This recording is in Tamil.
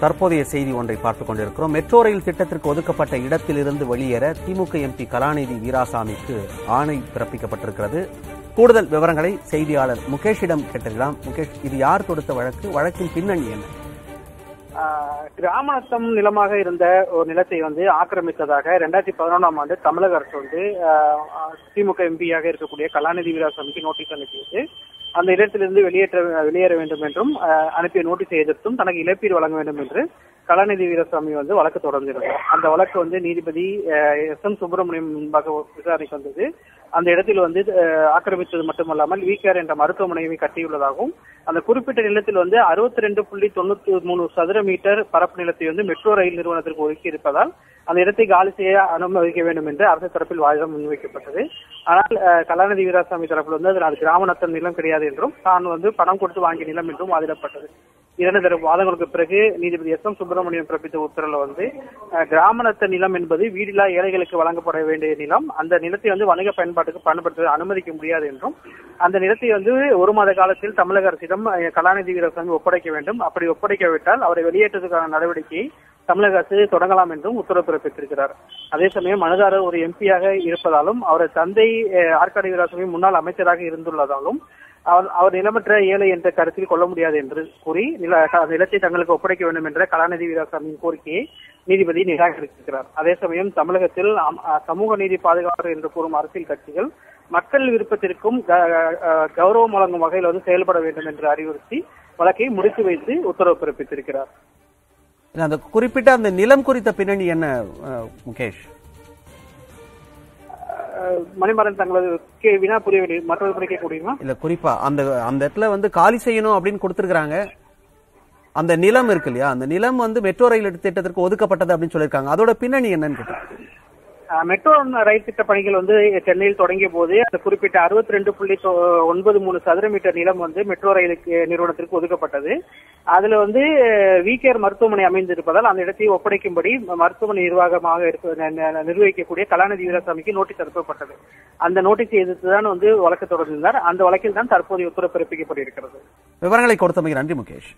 தற்போதைய செய்தி ஒன்றை பார்த்துக் கொண்டிருக்கிறோம். மெட்ரோ ரயில் திட்டத்திற்கு ஒதுக்கப்பட்ட இடத்திலிருந்து வெளியேற திமுக எம்பி கலாநிதி வீராசாமிக்கு ஆணை பிறப்பிக்கப்பட்டிருக்கிறது. கூடுதல் விவரங்களை செய்தியாளர் முகேஷிடம் கேட்டிருக்கலாம் முகேஷ் இது யார் தொடுத்த வழக்கு? வழக்கின் பின்னணி என்ன? ஆஹ் நிலமாக இருந்த ஒரு நிலத்தை வந்து ஆக்கிரமித்ததாக ரெண்டாயிரத்தி பதினொன்றாம் ஆண்டு தமிழக அரசு வந்து திமுக எம்பியாக இருக்கக்கூடிய கலாநிதி வீராசாமிக்கு நோட்டீஸ் அனுப்பியது அந்த இடத்திலிருந்து வெளியேற்ற வெளியேற வேண்டும் என்றும் அனுப்பிய நோட்டீஸை எதிர்த்தும் தனக்கு இழப்பீடு வழங்க வேண்டும் என்று கலாநிதி வீரசாமி வந்து வழக்கு தொடர்ந்திருந்தார். அந்த வழக்கு வந்து நீதிபதி எஸ் எம் சுப்பிரமணியம் முன்பாக விசாரணைக்கு வந்தது. அந்த இடத்தில் வந்து ஆக்கிரமித்தது மட்டுமல்லாமல் விகேஆர் என்ற மருத்துவமனையை கட்டியுள்ளதாகவும் அந்த குறிப்பிட்ட நிலத்தில் வந்து அறுபத்தி ரெண்டு புள்ளி தொண்ணூத்தி மூணு சதுர மீட்டர் பரப்பு நிலத்தை வந்து மெட்ரோ ரயில் நிறுவனத்திற்கு ஒதுக்கி இருப்பதால் அந்த இடத்தை காலி செய்ய அனுமதிக்க வேண்டும் என்று அரசு தரப்பில் வாதம் முன்வைக்கப்பட்டது. ஆனால் கலாநிதி வீராசாமி தரப்பில் வந்து அதில் அது கிராமநத்தம் நிலம் கிடையாது என்றும் தான் வந்து பணம் கொடுத்து வாங்கிய நிலம் என்றும் வாதிடப்பட்டது. இரண்டு தரப்பு வாதங்களுக்கு பிறகு நீதிபதி எஸ் எம் சுப்பிரமணியம் பிறப்பித்த உத்தரவுல வந்து கிராம கிராமநத்த நிலம் என்பது வீடில்லா ஏழைகளுக்கு வழங்கப்பட வேண்டிய நிலம். அந்த நிலத்தை வந்து வணிக பயன்பாட்டுக்கு பயன்படுத்த அனுமதிக்க முடியாது என்றும் அந்த நிலத்தை வந்து ஒரு மாத காலத்தில் தமிழக அரசிடம் கலாநிதி வீரசாமி ஒப்படைக்க வேண்டும். அப்படி ஒப்படைக்காவிட்டால் அவரை வெளியேற்றத்துக்கான நடவடிக்கையை தமிழக அரசு தொடங்கலாம் என்றும் உத்தரவு பிறப்பித்திருக்கிறார். அதே சமயம் மனுதாரர் ஒரு எம்பியாக இருப்பதாலும் அவரது தந்தை அஹ், ஆற்காடு வீராசாமி முன்னாள் அமைச்சராக இருந்துள்ளதாலும் அவர் அவர் நிலமற்ற ஏழை என்ற கருத்தில் கொள்ள முடியாது என்று கூறி நில நிலத்தை தங்களுக்கு ஒப்படைக்க வேண்டும் என்ற கலாநிதி வீராசாமியின் கோரிக்கையை நீதிபதி நிராகரித்திருக்கிறார். அதே சமயம் தமிழகத்தில் சமூக நீதி பாதுகாப்பு என்று கூறும் அரசியல் கட்சிகள் மக்கள் விருப்பத்திற்கும் க- கௌரவம் வழங்கும் வகையில் வந்து செயல்பட வேண்டும் என்று அறிவுறுத்தி வழக்கை முடித்து வைத்து உத்தரவு பிறப்பித்திருக்கிறார். அந்த குறிப்பிட்ட அந்த நிலம் குறித்த பின்னணி என்ன முகேஷ்? மணிமாறன் தங்களது வினா புரியவில்லை. மற்றொரு முறை கேட்க முடியுமா இல்ல குறிப்பா அந்த அந்த இடத்துல வந்து காலி செய்யணும் அப்படின்னு கொடுத்துருக்காங்க அந்த நிலம் இருக்கு இல்லையா? அந்த நிலம் வந்து மெட்ரோ ரயில் திட்டத்திற்கு ஒதுக்கப்பட்டது அப்படின்னு சொல்லியிருக்காங்க. அதோட பின்னணி என்னன்னு கேட்டேன் மெட்ரோ ரயில் திட்ட பணிகள் வந்து சென்னையில் தொடங்கிய போது அந்த குறிப்பிட்ட அறுபத்தி ரெண்டு புள்ளி ஒன்பது மூணு சதுர மீட்டர் நிலம் வந்து மெட்ரோ ரயிலுக்கு நிறுவனத்திற்கு ஒதுக்கப்பட்டது. அதுல வந்து விகேஆர் மருத்துவமனை அமைந்திருப்பதால் அந்த இடத்தை ஒப்படைக்கும்படி மருத்துவமனை நிர்வாகமாக நிர்வகிக்கக்கூடிய கலாநிதி வீரசாமிக்கு நோட்டீஸ் அனுப்பப்பட்டது. அந்த நோட்டீஸை எதிர்த்துதான் வந்து வழக்கு தொடர்ந்திருந்தார். அந்த வழக்கில் தான் தற்போதைய உத்தரவு பிறப்பிக்கப்பட்டிருக்கிறது. விவரங்களை கொடுத்தமைக்கு நன்றி முகேஷ்.